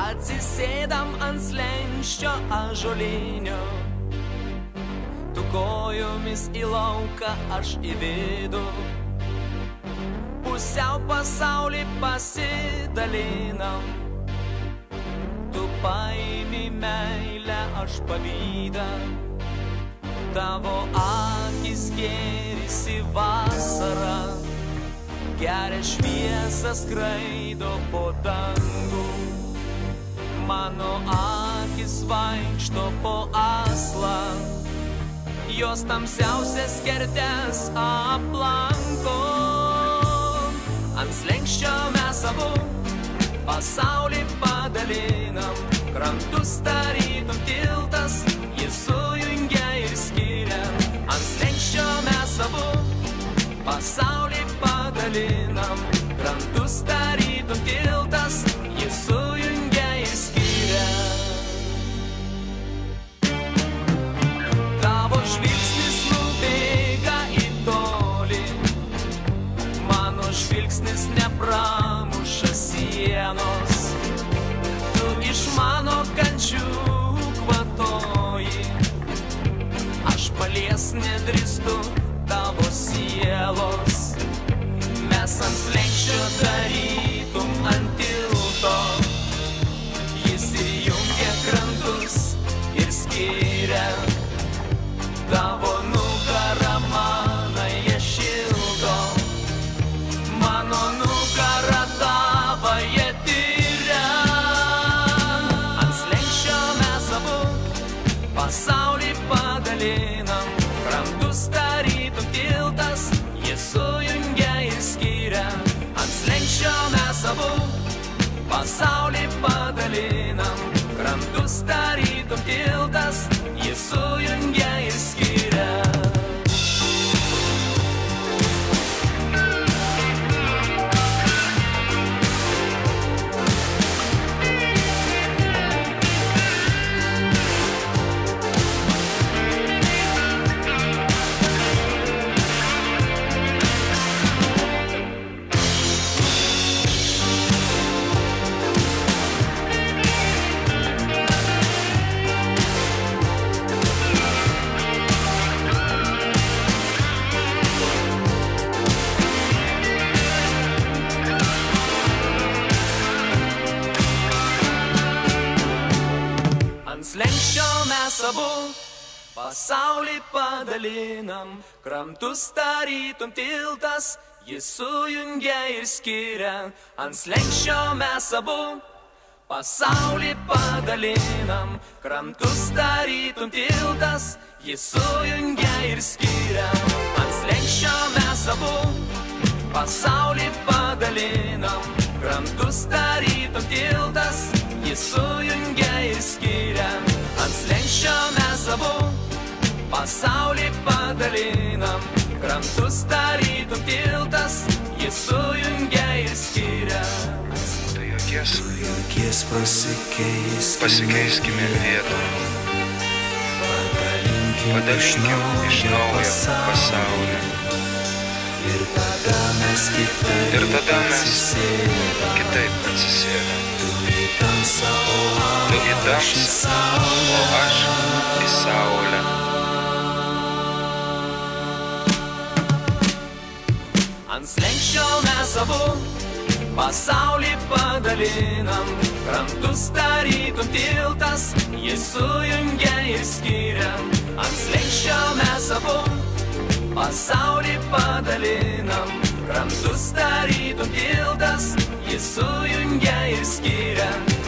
Atsisėdam ant slenščio ažolinio Tu kojomis į lauką, aš į vidų. Pusiau pasaulį pasidalinam. Tu paimi meilę, aš pavydą. Tavo akis gėrisi vasarą Geria šviesą skraido po dangų Mano akis vaikšto po aslą. Jos tamsiausias kertes aplanko. Ant slengščio mes abu pasaulį padalinam. Krantus tarytum tiltas, jis sujungia ir skiria. Ant slengščio mes abu pasaulį padalinam. Krantus tarytum tiltas, jis sujungia palies nedristu tavo sielos. Mes ant slengščio darytum ant tilto. Jis ir jungia krantus ir skiria Tavo nugarą manąją šildo. Mano nugarą tavąją tyria Ant slenksčio mes abu pasaulį padalinam Krantus tarytum tiltas, jis sujungia ir skiria Ant slenksčio mes abu. Pasaulį padalinam. Krantus tarytum tiltas, jis sujungia ir skiria Ant slengščio mes abu pasaulį padalinam, kramtus tarytum tiltas, jis sujungia ir skiria. Ant slengščio mes abu pasaulį padalinam, kramtus tarytum tiltas, jis sujungia ir skiria. Ant slengščio mes abu pasaulį padalinam, kramtus tarytum tiltas, jis sujungia ir skiria. Ant slenksčio mes abu pasaulį padalinam, kramtus tarytum tiltas, jis sujungia ir skiria. Tu jokies, Jokies pasikeisk, pasikeiskime vietą, padalinkim iš naujo pasaulį. Ir tada mes kitaip Ir tada mes kitaip atsisėdam. Į tamsą, o aš į saulę. Ant slenksčio mes abu pasaulį padalinam, krantus tarytum tiltas, jis sujungia ir skiria. Ant slenksčio mes abu pasaulį padalinam, krantus tarytum tiltas, sujungia ir skiria.